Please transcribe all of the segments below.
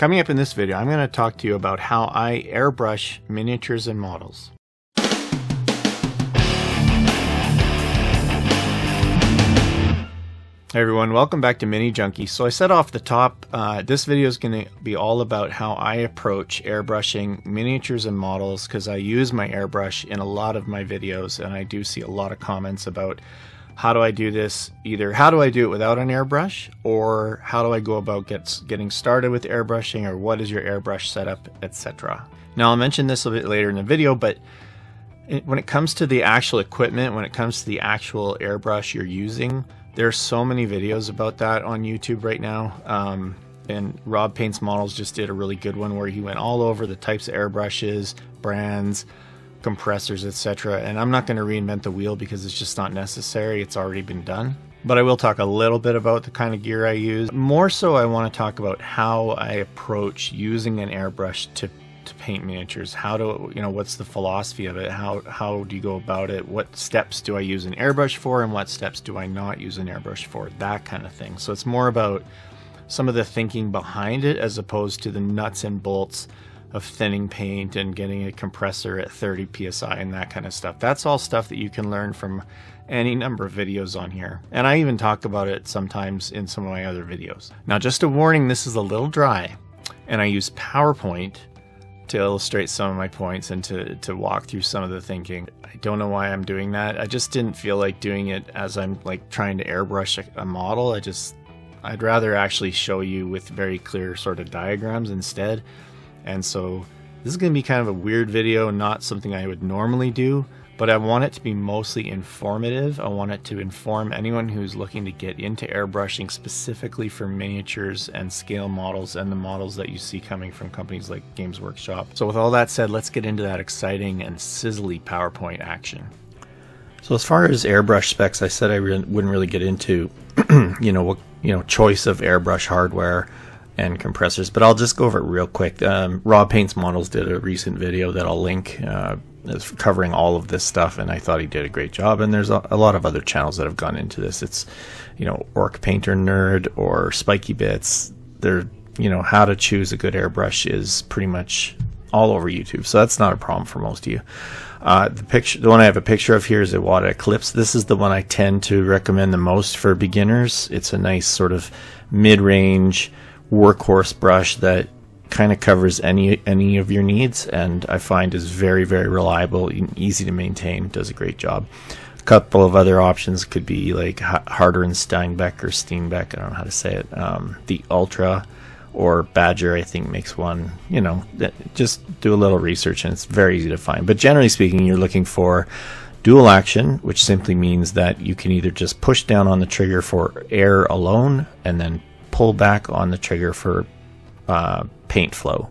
Coming up in this video, I'm going to talk to you about how I airbrush miniatures and models. Hey everyone, welcome back to Mini Junkie. So I said off the top, uh, this video is going to be all about how I approach airbrushing miniatures and models because I use my airbrush in a lot of my videos and I do see a lot of comments about how do I do this? Either how do I do it without an airbrush or how do I go about get, getting started with airbrushing or what is your airbrush setup, etc. Now I'll mention this a bit later in the video, but when it comes to the actual equipment, when it comes to the actual airbrush you're using, there's so many videos about that on YouTube right now. Um, and Rob Paints Models just did a really good one where he went all over the types of airbrushes, brands, compressors, etc. And I'm not going to reinvent the wheel because it's just not necessary. It's already been done. But I will talk a little bit about the kind of gear I use. More so, I want to talk about how I approach using an airbrush to to paint miniatures how do you know what's the philosophy of it how how do you go about it what steps do i use an airbrush for and what steps do i not use an airbrush for that kind of thing so it's more about some of the thinking behind it as opposed to the nuts and bolts of thinning paint and getting a compressor at 30 psi and that kind of stuff that's all stuff that you can learn from any number of videos on here and i even talk about it sometimes in some of my other videos now just a warning this is a little dry and i use powerpoint to illustrate some of my points and to, to walk through some of the thinking. I don't know why I'm doing that. I just didn't feel like doing it as I'm like trying to airbrush a, a model. I just, I'd rather actually show you with very clear sort of diagrams instead. And so this is going to be kind of a weird video, not something I would normally do but I want it to be mostly informative. I want it to inform anyone who's looking to get into airbrushing specifically for miniatures and scale models and the models that you see coming from companies like Games Workshop. So with all that said, let's get into that exciting and sizzly PowerPoint action. So as far as airbrush specs, I said I wouldn't really get into, you know, what you know, choice of airbrush hardware and compressors, but I'll just go over it real quick. Um, Rob Paints Models did a recent video that I'll link. Uh, covering all of this stuff, and I thought he did a great job. And there's a, a, lot of other channels that have gone into this. It's, you know, Orc Painter Nerd or Spikey Bits. They're, you know, how to choose a good airbrush is pretty much all over YouTube, so that's not a problem for most of you. Uh, the picture, the one I have a picture of here is a Iwata Eclipse. This is the one I tend to recommend the most for beginners. It's a nice sort of mid-range workhorse brush that kind of covers any any of your needs, and I find is very very reliable and easy to maintain. Does a great job. A couple of other options could be like Harder and Steinbeck or Steinbeck. I don't know how to say it. Um, the Ultra or Badger, I think makes one. You know, just do a little research, and it's very easy to find. But generally speaking, you're looking for dual action, which simply means that you can either just push down on the trigger for air alone, and then pull back on the trigger for uh, paint flow.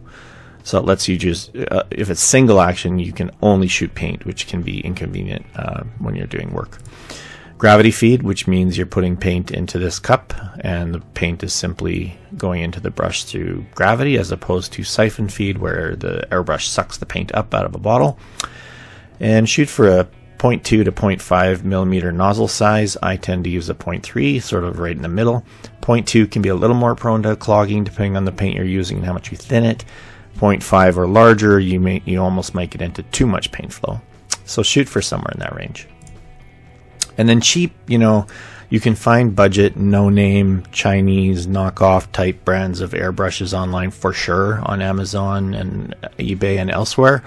So it lets you just, uh, if it's single action, you can only shoot paint, which can be inconvenient uh, when you're doing work. Gravity feed, which means you're putting paint into this cup, and the paint is simply going into the brush through gravity, as opposed to siphon feed, where the airbrush sucks the paint up out of a bottle. And shoot for a 0.2 to 0.5 millimeter nozzle size. I tend to use a 0.3, sort of right in the middle. 0.2 can be a little more prone to clogging depending on the paint you're using and how much you thin it. 0.5 or larger, you may you almost make it into too much paint flow. So shoot for somewhere in that range. And then cheap, you know, you can find budget, no name, Chinese knockoff type brands of airbrushes online for sure on Amazon and eBay and elsewhere.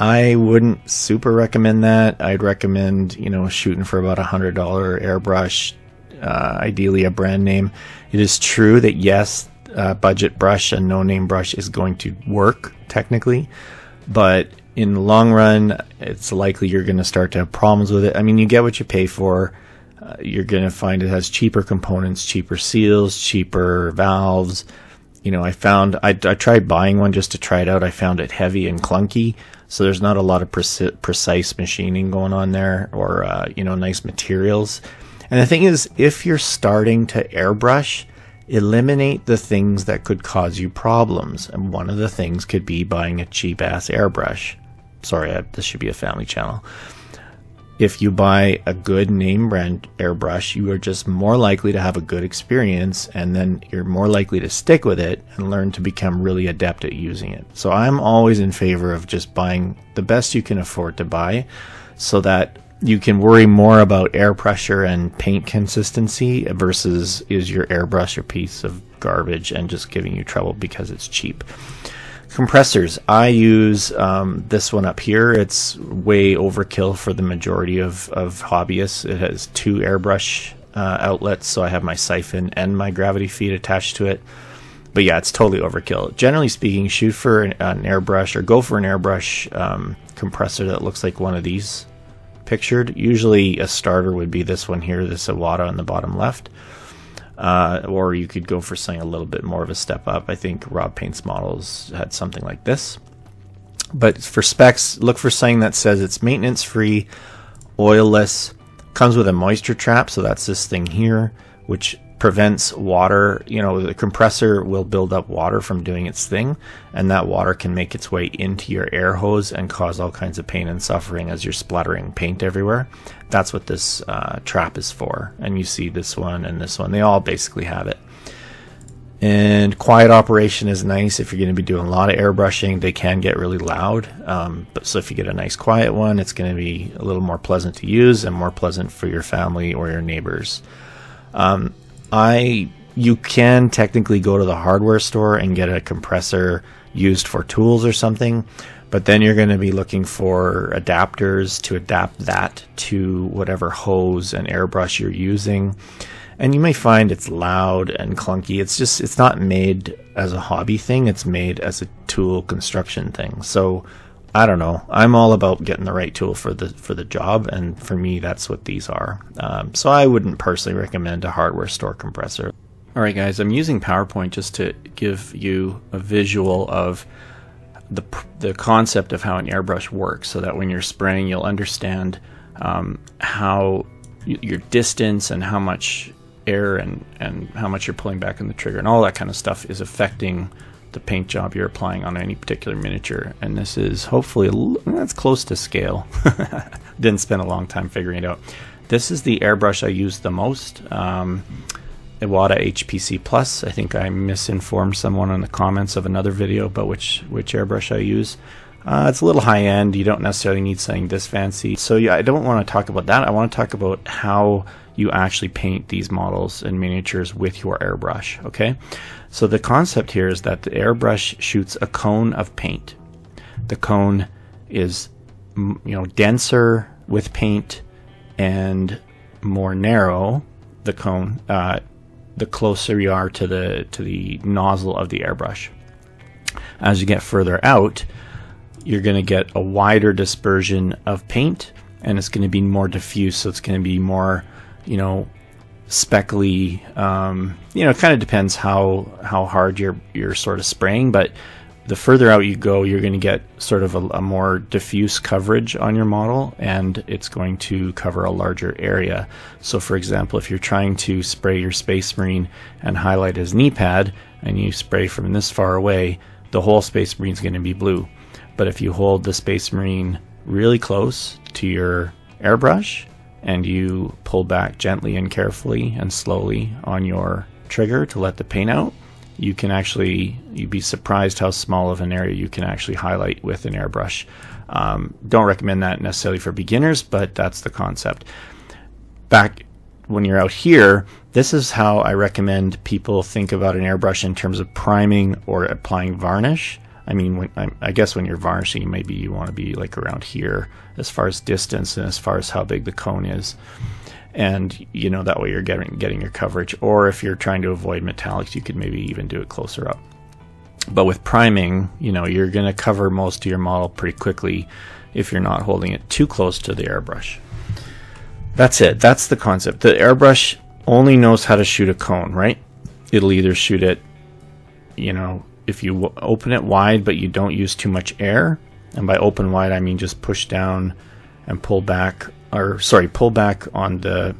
I wouldn't super recommend that. I'd recommend, you know, shooting for about a hundred dollar airbrush, uh, ideally a brand name. It is true that yes, a budget brush, a no name brush is going to work technically, but in the long run, it's likely you're going to start to have problems with it. I mean, you get what you pay for. Uh, you're going to find it has cheaper components, cheaper seals, cheaper valves. You know, I found I, I tried buying one just to try it out. I found it heavy and clunky. So there's not a lot of preci- precise machining going on there, or uh, you know, nice materials. And the thing is, if you're starting to airbrush, eliminate the things that could cause you problems. And one of the things could be buying a cheap ass airbrush. Sorry, I, this should be a family channel. If you buy a good name brand airbrush, you are just more likely to have a good experience and then you're more likely to stick with it and learn to become really adept at using it. So I'm always in favor of just buying the best you can afford to buy so that you can worry more about air pressure and paint consistency versus is your airbrush a piece of garbage and just giving you trouble because it's cheap. Compressors. I use um, this one up here. It's way overkill for the majority of, of hobbyists. It has two airbrush uh, outlets, so I have my siphon and my gravity feed attached to it. But yeah, it's totally overkill. Generally speaking, shoot for an, an airbrush or go for an airbrush um, compressor that looks like one of these pictured. Usually, a starter would be this one here, this Iwata on the bottom left. Uh, or you could go for something a little bit more of a step up. I think Rob Paints models had something like this. But for specs, look for something that says it's maintenance free, oilless, comes with a moisture trap, so that's this thing here, which prevents water. You know, the compressor will build up water from doing its thing, and that water can make its way into your air hose and cause all kinds of pain and suffering as you're splattering paint everywhere. That's what this uh, trap is for. And you see this one and this one, they all basically have it. And quiet operation is nice if you're going to be doing a lot of airbrushing. They can get really loud, um, but so if you get a nice quiet one, it's going to be a little more pleasant to use and more pleasant for your family or your neighbors. Um, I you can technically go to the hardware store and get a compressor used for tools or something, but then you're going to be looking for adapters to adapt that to whatever hose and airbrush you're using. And you may find it's loud and clunky. It's just it's not made as a hobby thing, it's made as a tool construction thing. So I don't know. I'm all about getting the right tool for the for the job, and for me, that's what these are. Um, so I wouldn't personally recommend a hardware store compressor. All right, guys, I'm using PowerPoint just to give you a visual of the the concept of how an airbrush works, so that when you're spraying, you'll understand um, how your distance and how much air and and how much you're pulling back on the trigger and all that kind of stuff is affecting the paint job you're applying on any particular miniature. And this is hopefully that's close to scale. Didn't spend a long time figuring it out. This is the airbrush I use the most. Um, Iwata HPC Plus. I think I misinformed someone in the comments of another video about which which airbrush I use. Uh, it's a little high end. You don't necessarily need something this fancy. So yeah, I don't want to talk about that. I want to talk about how you actually paint these models and miniatures with your airbrush. Okay, so the concept here is that the airbrush shoots a cone of paint. The cone is you know denser with paint and more narrow. The cone, uh, the closer you are to the to the nozzle of the airbrush. As you get further out, you're going to get a wider dispersion of paint, and it's going to be more diffuse. So it's going to be more, you know, speckly. Um, you know, it kind of depends how how hard you're you're sort of spraying, but the further out you go, you're going to get sort of a, a, more diffuse coverage on your model, and it's going to cover a larger area. So, for example, if you're trying to spray your Space Marine and highlight his knee pad, and you spray from this far away, the whole Space Marine is going to be blue. But if you hold the Space Marine really close to your airbrush, and you pull back gently and carefully and slowly on your trigger to let the paint out, you can actually you'd be surprised how small of an area you can actually highlight with an airbrush. Um, don't recommend that necessarily for beginners, but that's the concept. Back when you're out here, this is how I recommend people think about an airbrush in terms of priming or applying varnish. I mean, when, I, guess when you're varnishing, maybe you want to be like around here as far as distance and as far as how big the cone is. And you know that way you're getting getting your coverage. Or if you're trying to avoid metallics, you could maybe even do it closer up. But with priming, you know you're going to cover most of your model pretty quickly if you're not holding it too close to the airbrush. That's it. That's the concept. The airbrush only knows how to shoot a cone, right? It'll either shoot it, you know, if you open it wide but you don't use too much air, and by open wide I mean just push down and pull back, or sorry, pull back on the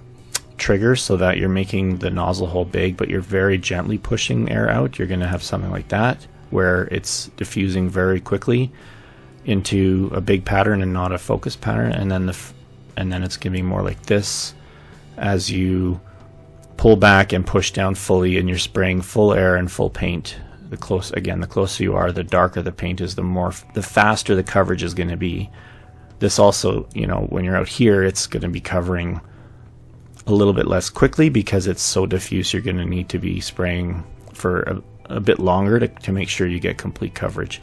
trigger so that you're making the nozzle hole big, but you're very gently pushing air out. You're going to have something like that where it's diffusing very quickly into a big pattern and not a focus pattern, and then the and then it's going to be more like this as you pull back and push down fully and you're spraying full air and full paint the close again the closer you are the darker the paint is the more the faster the coverage is going to be this also you know when you're out here it's going to be covering a little bit less quickly because it's so diffuse you're going to need to be spraying for a, a bit longer to, to make sure you get complete coverage.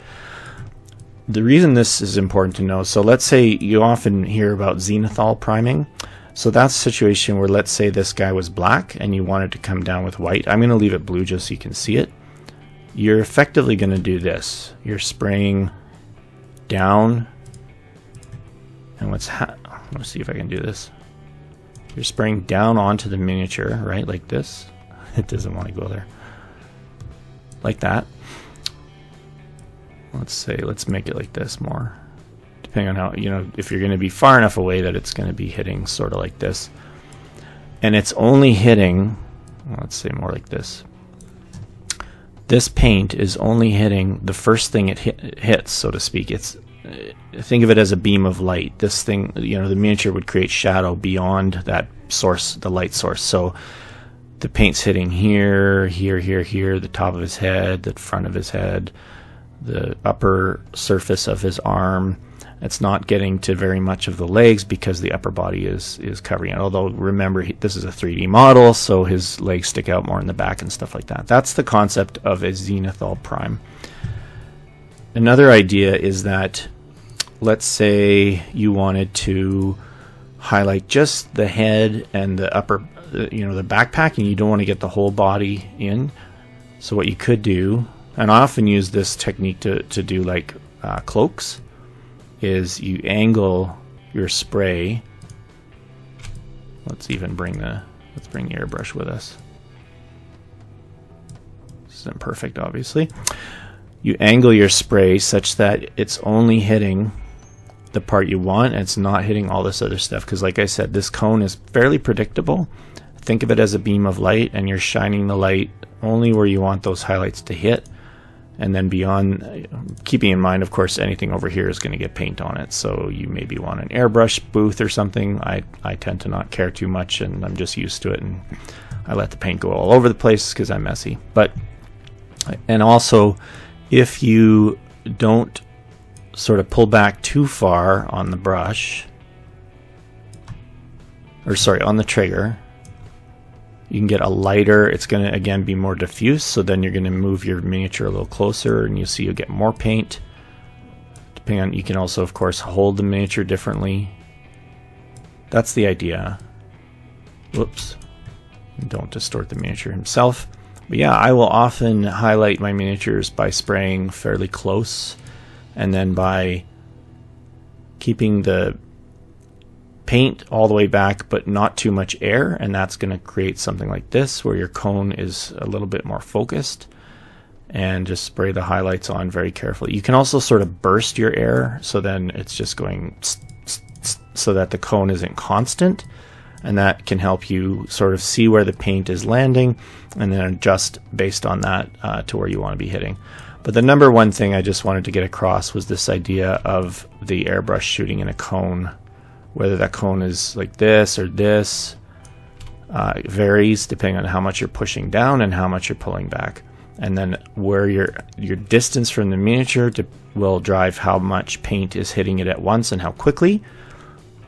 The reason this is important to know so let's say you often hear about zenithal priming. So that's a situation where let's say this guy was black and you wanted to come down with white. I'm going to leave it blue just so you can see it. You're effectively going to do this. You're spraying down, and what's ha let's see if I can do this. You're spraying down onto the miniature, right, like this. It doesn't want to go there. Like that. Let's say, let's make it like this more. Depending on how, you know, if you're going to be far enough away that it's going to be hitting sort of like this. And it's only hitting, let's say more like this this paint is only hitting the first thing it hit, hits, so to speak. It's Uh, think of it as a beam of light. This thing, you know, the miniature would create shadow beyond that source, the light source. So the paint's hitting here, here, here, here, the top of his head, the front of his head, the upper surface of his arm, it's not getting to very much of the legs because the upper body is is covering it. Although remember, this is a 3D model, so his legs stick out more in the back and stuff like that. That's the concept of a zenithal prime. Another idea is that, let's say you wanted to highlight just the head and the upper, you know, the backpack, and you don't want to get the whole body in. So what you could do, and I often use this technique to to do like uh, cloaks is you angle your spray. Let's even bring the let's bring the airbrush with us. This isn't perfect, obviously. You angle your spray such that it's only hitting the part you want and it's not hitting all this other stuff. Because like I said this cone is fairly predictable. Think of it as a beam of light and you're shining the light only where you want those highlights to hit. And then beyond keeping in mind of course anything over here is going to get paint on it. So you maybe want an airbrush booth or something. I i tend to not care too much and i'm just used to it and i let the paint go all over the place because i'm messy. But and also if you don't sort of pull back too far on the brush or sorry on the trigger you can get a lighter, it's going to again be more diffuse, so then you're going to move your miniature a little closer and you see you'll get more paint. Depending on, you can also of course hold the miniature differently. That's the idea. Whoops. Don't distort the miniature himself. But yeah, I will often highlight my miniatures by spraying fairly close and then by keeping the paint all the way back, but not too much air, and that's going to create something like this, where your cone is a little bit more focused. And just spray the highlights on very carefully. You can also sort of burst your air, so then it's just going so that the cone isn't constant, and that can help you sort of see where the paint is landing, and then adjust based on that uh, to where you want to be hitting. But the number one thing I just wanted to get across was this idea of the airbrush shooting in a cone whether that cone is like this or this uh, varies depending on how much you're pushing down and how much you're pulling back. And then where your your distance from the miniature to, will drive how much paint is hitting it at once and how quickly,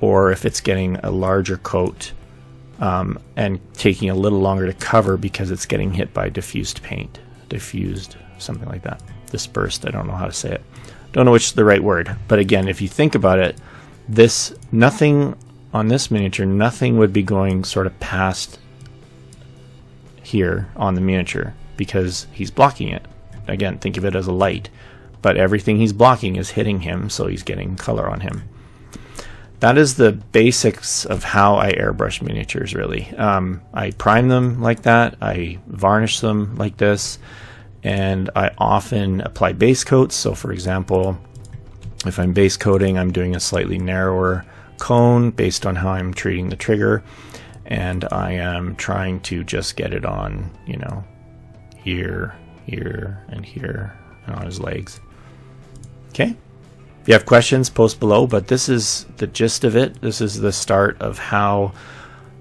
or if it's getting a larger coat um, and taking a little longer to cover because it's getting hit by diffused paint, diffused something like that, dispersed. I don't know how to say it. Don't know which is the right word, but again, if you think about it, this nothing on this miniature, nothing would be going sort of past here on the miniature because he's blocking it. Again, think of it as a light, but everything he's blocking is hitting him, so he's getting color on him. That is the basics of how I airbrush miniatures, really. Um, I prime them like that, I varnish them like this, and I often apply base coats. So, for example, if I'm base coating, I'm doing a slightly narrower cone based on how I'm treating the trigger. And I am trying to just get it on, you know, here, here, and here, and on his legs. Okay? If you have questions, post below. But this is the gist of it. This is the start of how.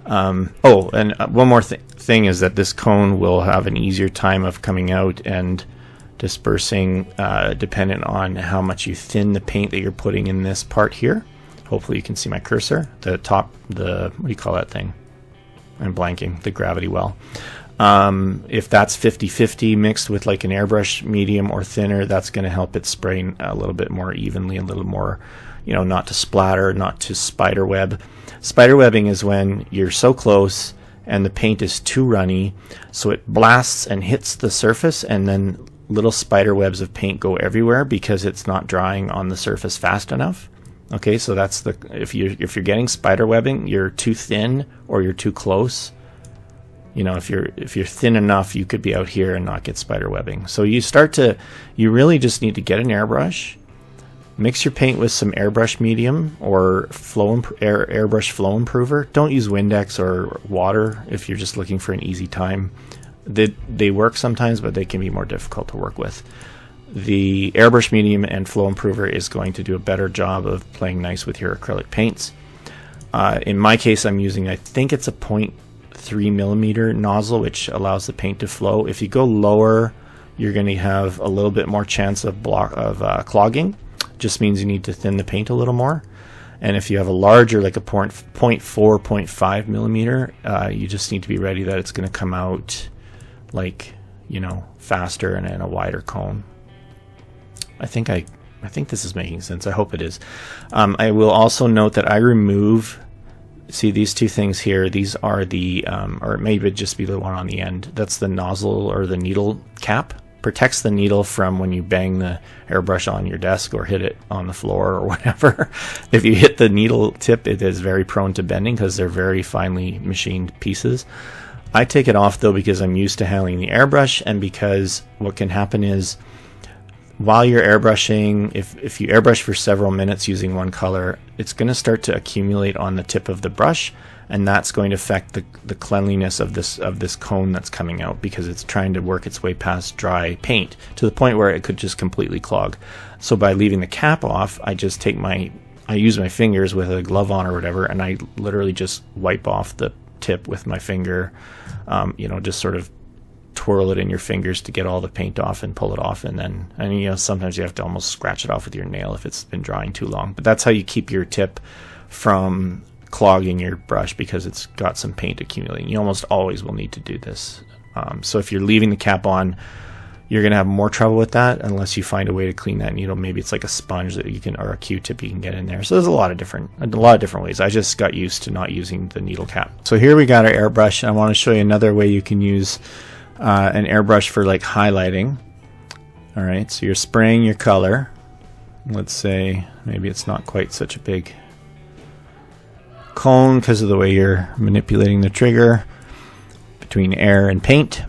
Um, oh, and uh, one more th- thing is that this cone will have an easier time of coming out and dispersing uh, dependent on how much you thin the paint that you're putting in this part here. Hopefully you can see my cursor. The top, the, what do you call that thing? I'm blanking, the gravity well. Um, if that's 50-50 mixed with like an airbrush medium or thinner, that's going to help it spray a little bit more evenly, a little more, you know, not to splatter, not to spider web. Spider webbing is when you're so close and the paint is too runny, so it blasts and hits the surface and then little spider webs of paint go everywhere because it's not drying on the surface fast enough. Okay, so that's the if you if you're getting spider webbing, you're too thin or you're too close. You know, if you're if you're thin enough, you could be out here and not get spider webbing. So you start to you really just need to get an airbrush, mix your paint with some airbrush medium or flow imp- air, airbrush flow improver. Don't use Windex or water if you're just looking for an easy time. They they work sometimes, but they can be more difficult to work with the airbrush medium and flow improver is going to do a better job of playing nice with your acrylic paints. Uh, in my case, I'm using, I think it's a 0.3 millimeter nozzle, which allows the paint to flow. If you go lower, you're going to have a little bit more chance of block of uh, clogging. Just means you need to thin the paint a little more. And if you have a larger, like a point, 0.4, 0.5 millimeter, uh, you just need to be ready that it's going to come out like, you know, faster and in a wider cone. I think I, I think this is making sense. I hope it is. Um, I will also note that I remove. See these two things here. These are the, um, or maybe just be the one on the end. That's the nozzle or the needle cap. Protects the needle from when you bang the airbrush on your desk or hit it on the floor or whatever. if you hit the needle tip, it is very prone to bending because they're very finely machined pieces. I take it off though because I'm used to handling the airbrush and because what can happen is while you're airbrushing, if, if you airbrush for several minutes using one color, it's going to start to accumulate on the tip of the brush, and that's going to affect the, the cleanliness of this of this cone that's coming out because it's trying to work its way past dry paint to the point where it could just completely clog. So by leaving the cap off, I just take my I use my fingers with a glove on or whatever, and I literally just wipe off the tip with my finger. Um, you know, just sort of twirl it in your fingers to get all the paint off and pull it off and then and you know sometimes you have to almost scratch it off with your nail if it's been drying too long but that's how you keep your tip from clogging your brush because it's got some paint accumulating. You almost always will need to do this. Um, so if you're leaving the cap on you're going to have more trouble with that unless you find a way to clean that needle. Maybe it's like a sponge that you can or a q-tip you can get in there. So there's a lot of different a lot of different ways. I just got used to not using the needle cap. So here we got our airbrush. I want to show you another way you can use uh, an airbrush for like highlighting. All right, so you're spraying your color. Let's say maybe it's not quite such a big cone because of the way you're manipulating the trigger between air and paint.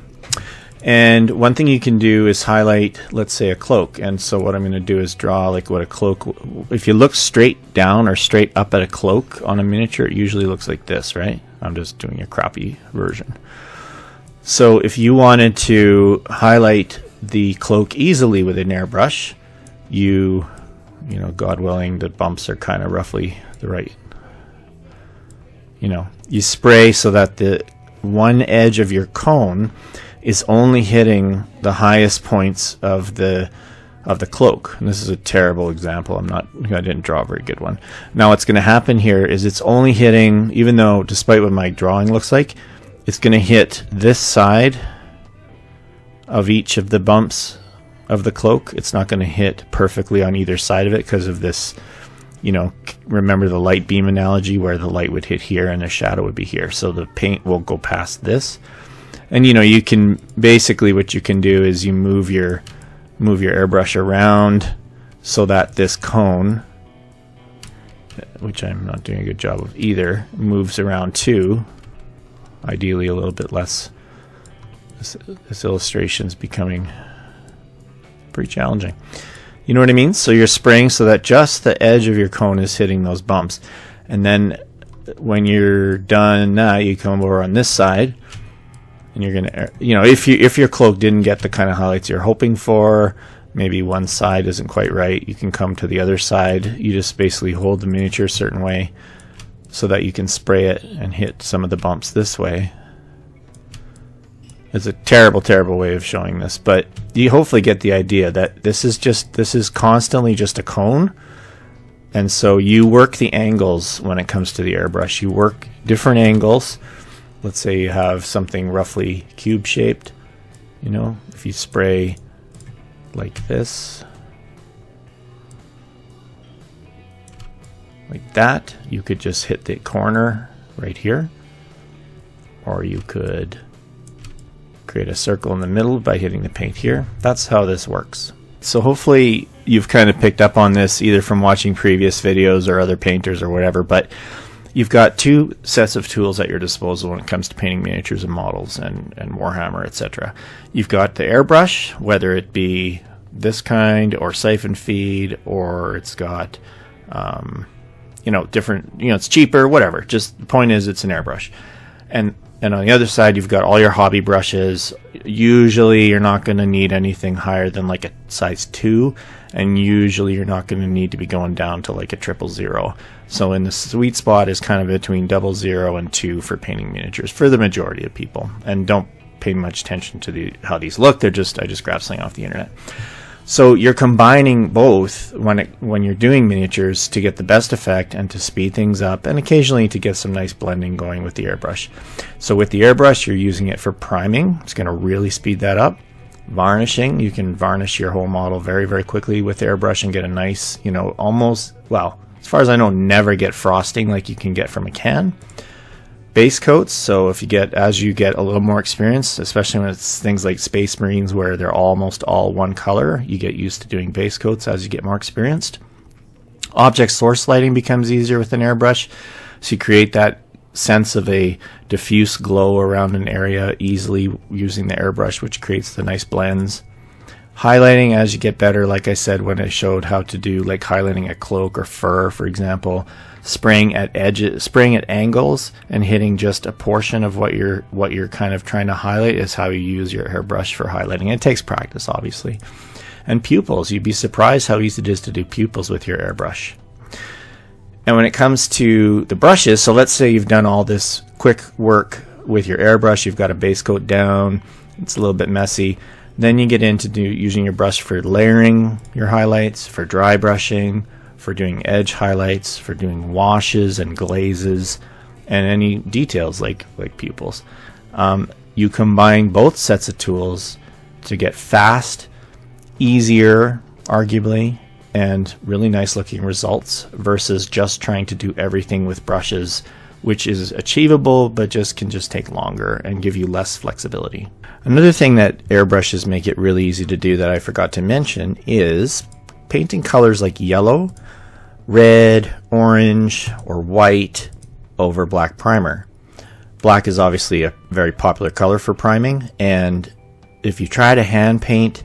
And one thing you can do is highlight, let's say, a cloak. And so what I'm going to do is draw like what a cloak. If you look straight down or straight up at a cloak on a miniature, it usually looks like this, right? I'm just doing a crappy version. So if you wanted to highlight the cloak easily with an airbrush, you, you know, God willing, the bumps are kind of roughly the right. You know, you spray so that the one edge of your cone is only hitting the highest points of the of the cloak. And this is a terrible example. I'm not I didn't draw a very good one. Now what's going to happen here is it's only hitting even though despite what my drawing looks like, it's going to hit this side of each of the bumps of the cloak. It's not going to hit perfectly on either side of it because of this, you know, remember the light beam analogy where the light would hit here and the shadow would be here. So the paint won't go past this. And you know, you can basically what you can do is you move your move your airbrush around so that this cone which I'm not doing a good job of either, moves around too ideally a little bit less. This, this illustration is becoming pretty challenging. You know what I mean? So you're spraying so that just the edge of your cone is hitting those bumps. And then when you're done that, you come over on this side and you're gonna you know if you if your cloak didn't get the kind of highlights you're hoping for maybe one side isn't quite right, you can come to the other side. You just basically hold the miniature a certain way so that you can spray it and hit some of the bumps this way. It's a terrible, terrible way of showing this, but you hopefully get the idea that this is just this is constantly just a cone. And so you work the angles when it comes to the airbrush. You work different angles. Let's say you have something roughly cube shaped. You know, if you spray like this, like that, you could just hit the corner right here. Or you could create a circle in the middle by hitting the paint here. That's how this works. So hopefully you've kind of picked up on this either from watching previous videos or other painters or whatever, but you've got two sets of tools at your disposal when it comes to painting miniatures and models and, and Warhammer, etc. You've got the airbrush, whether it be this kind or siphon feed, or it's got, um, you know, different, you know, it's cheaper, whatever. Just the point is it's an airbrush. And and on the other side, you've got all your hobby brushes. Usually, you're not going to need anything higher than like a size 2, and usually, you're not going to need to be going down to like a triple zero. So, in the sweet spot is kind of between double zero and 2 for painting miniatures for the majority of people. And don't pay much attention to the, how these look, they're just, I just grabbed something off the internet. So you're combining both when it, when you're doing miniatures to get the best effect and to speed things up and occasionally to get some nice blending going with the airbrush. So with the airbrush you're using it for priming. It's going to really speed that up. Varnishing, you can varnish your whole model very very quickly with airbrush and get a nice, you know, almost well, as far as I know never get frosting like you can get from a can base coats. So if you get as you get a little more experience, especially when it's things like Space Marines where they're almost all one color, you get used to doing base coats as you get more experienced. Object source lighting becomes easier with an airbrush, so you create that sense of a diffuse glow around an area easily using the airbrush, which creates the nice blends. Highlighting as you get better, like I said when I showed how to do like highlighting a cloak or fur, for example, spraying at edges, spraying at angles, and hitting just a portion of what you're what you're kind of trying to highlight is how you use your airbrush for highlighting. It takes practice, obviously. And pupils, you'd be surprised how easy it is to do pupils with your airbrush. And when it comes to the brushes, so let's say you've done all this quick work with your airbrush, you've got a base coat down, it's a little bit messy. Then you get into do, using your brush for layering your highlights, for dry brushing, for doing edge highlights, for doing washes and glazes, and any details like like pupils. Um, you combine both sets of tools to get fast, easier, arguably, and really nice looking results versus just trying to do everything with brushes, which is achievable but just can just take longer and give you less flexibility. Another thing that airbrushes make it really easy to do that I forgot to mention is painting colors like yellow red, orange, or white over black primer. Black is obviously a very popular color for priming, and if you try to hand paint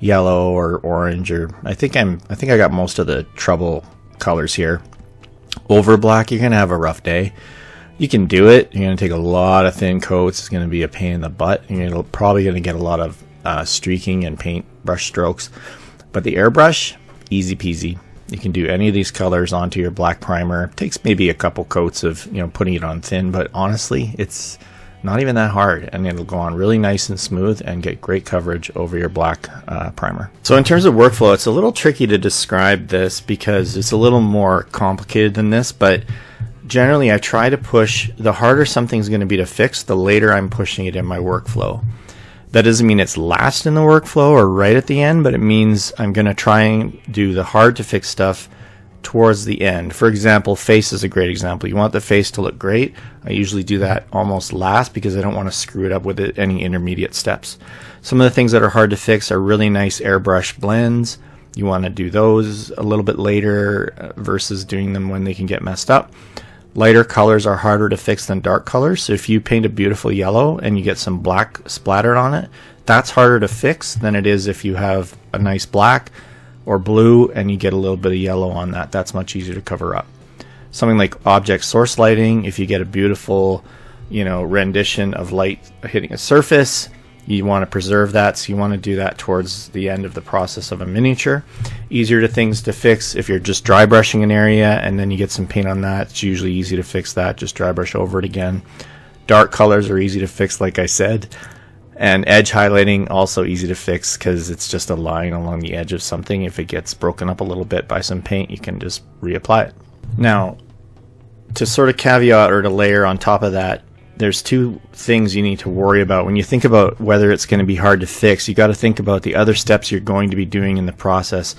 yellow or orange, or I think I'm, I think I got most of the trouble colors here over black, you're gonna have a rough day. You can do it. You're gonna take a lot of thin coats. It's gonna be a pain in the butt. You're probably gonna get a lot of uh, streaking and paint brush strokes. But the airbrush, easy peasy. You can do any of these colors onto your black primer. It takes maybe a couple coats of you know putting it on thin, but honestly, it's not even that hard, and it'll go on really nice and smooth and get great coverage over your black uh, primer. So in terms of workflow, it's a little tricky to describe this because it's a little more complicated than this, but generally I try to push the harder something's going to be to fix, the later I'm pushing it in my workflow. That doesn't mean it's last in the workflow or right at the end, but it means I'm going to try and do the hard to fix stuff towards the end. For example, face is a great example. You want the face to look great. I usually do that almost last because I don't want to screw it up with it, any intermediate steps. Some of the things that are hard to fix are really nice airbrush blends. You want to do those a little bit later uh, versus doing them when they can get messed up. Lighter colors are harder to fix than dark colors. So if you paint a beautiful yellow and you get some black splattered on it, that's harder to fix than it is if you have a nice black or blue and you get a little bit of yellow on that. That's much easier to cover up. Something like object source lighting, if you get a beautiful, you know, rendition of light hitting a surface, You want to preserve that, so you want to do that towards the end of the process of a miniature. Easier to things to fix if you're just dry brushing an area and then you get some paint on that. It's usually easy to fix that. Just dry brush over it again. Dark colors are easy to fix, like I said. And edge highlighting also easy to fix because it's just a line along the edge of something. If it gets broken up a little bit by some paint, you can just reapply it. Now, to sort of caveat or to layer on top of that, there's two things you need to worry about when you think about whether it's going to be hard to fix. You got to think about the other steps you're going to be doing in the process.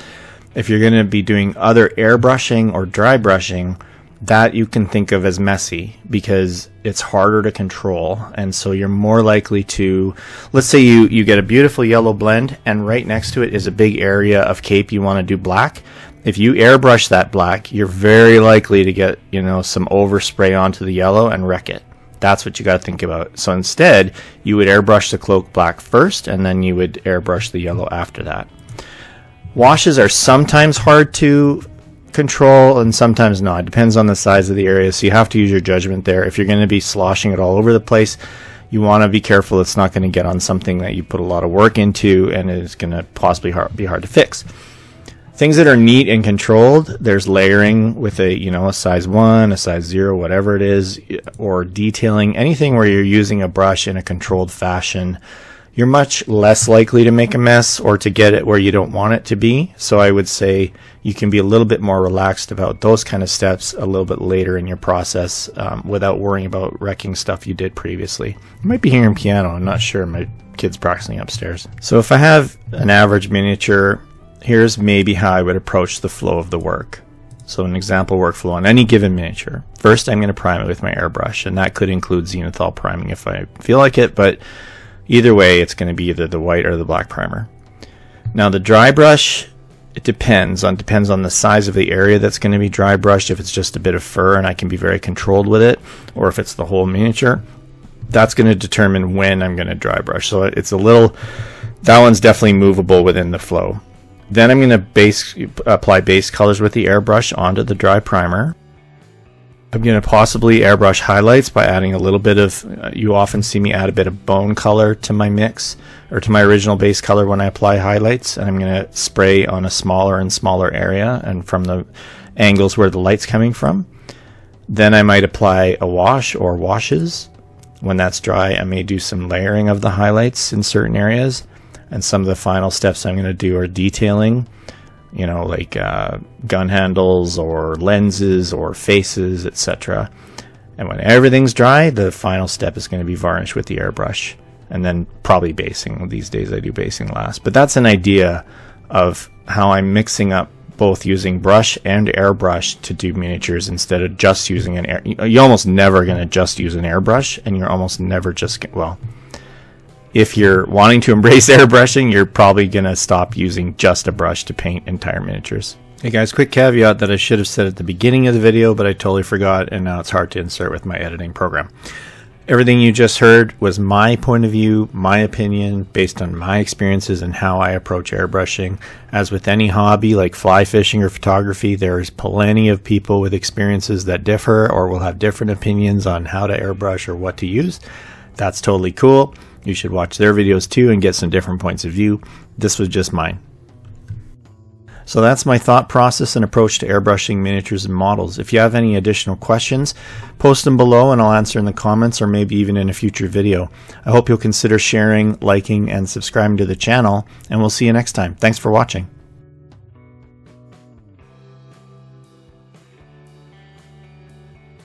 If you're going to be doing other airbrushing or dry brushing, that you can think of as messy because it's harder to control. And so you're more likely to let's say you you get a beautiful yellow blend and right next to it is a big area of cape you want to do black. If you airbrush that black you're very likely to get you know some overspray onto the yellow and wreck it. That's what you got to think about. So instead you would airbrush the cloak black first and then you would airbrush the yellow after that. Washes are sometimes hard to control and sometimes not. It depends on the size of the area, so you have to use your judgment there. If you're going to be sloshing it all over the place, you want to be careful it's not going to get on something that you put a lot of work into and it's going to possibly hard, be hard to fix. Things that are neat and controlled, there's layering with a, you know, a size 1, a size 0, whatever it is, or detailing, anything where you're using a brush in a controlled fashion you're much less likely to make a mess or to get it where you don't want it to be. So I would say you can be a little bit more relaxed about those kind of steps a little bit later in your process um, without worrying about wrecking stuff you did previously. You might be hearing piano. I'm not sure. My kid's practicing upstairs. So if I have an average miniature, here's maybe how I would approach the flow of the work. So an example workflow on any given miniature. First, I'm going to prime it with my airbrush, and that could include zenithal priming if I feel like it, but Either way, it's going to be either the white or the black primer. Now the dry brush, it depends on depends on the size of the area that's going to be dry brushed. If it's just a bit of fur and I can be very controlled with it, or if it's the whole miniature, that's going to determine when I'm going to dry brush. So it's a little that one's definitely movable within the flow. Then I'm going to base apply base colors with the airbrush onto the dry primer. I'm going to possibly airbrush highlights by adding a little bit of, uh, you often see me add a bit of bone color to my mix or to my original base color when I apply highlights. And I'm going to spray on a smaller and smaller area and from the angles where the light's coming from. Then I might apply a wash or washes. When that's dry, I may do some layering of the highlights in certain areas. And some of the final steps I'm going to do are detailing you know, like uh, gun handles or lenses or faces, etc. And when everything's dry, the final step is going to be varnish with the airbrush, and then probably basing. These days I do basing last, but that's an idea of how I'm mixing up both using brush and airbrush to do miniatures instead of just using an air. You're almost never going to just use an airbrush, and you're almost never just well if you're wanting to embrace airbrushing, you're probably going to stop using just a brush to paint entire miniatures. Hey guys, quick caveat that I should have said at the beginning of the video, but I totally forgot, and now it's hard to insert with my editing program. Everything you just heard was my point of view, my opinion, based on my experiences and how I approach airbrushing. As with any hobby like fly fishing or photography, there's plenty of people with experiences that differ or will have different opinions on how to airbrush or what to use. That's totally cool. You should watch their videos too and get some different points of view. This was just mine. So that's my thought process and approach to airbrushing miniatures and models. If you have any additional questions, post them below and I'll answer in the comments or maybe even in a future video. I hope you'll consider sharing, liking, and subscribing to the channel, and we'll see you next time. Thanks for watching.